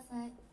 ださい。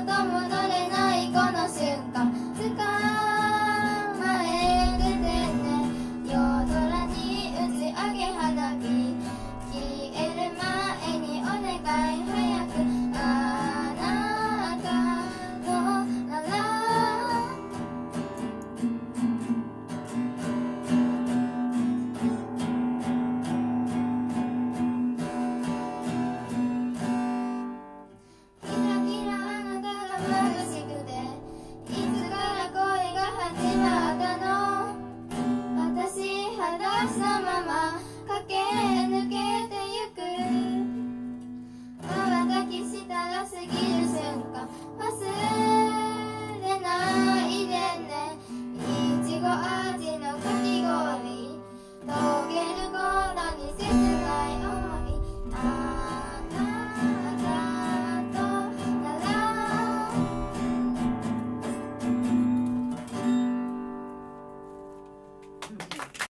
戻れないこの瞬間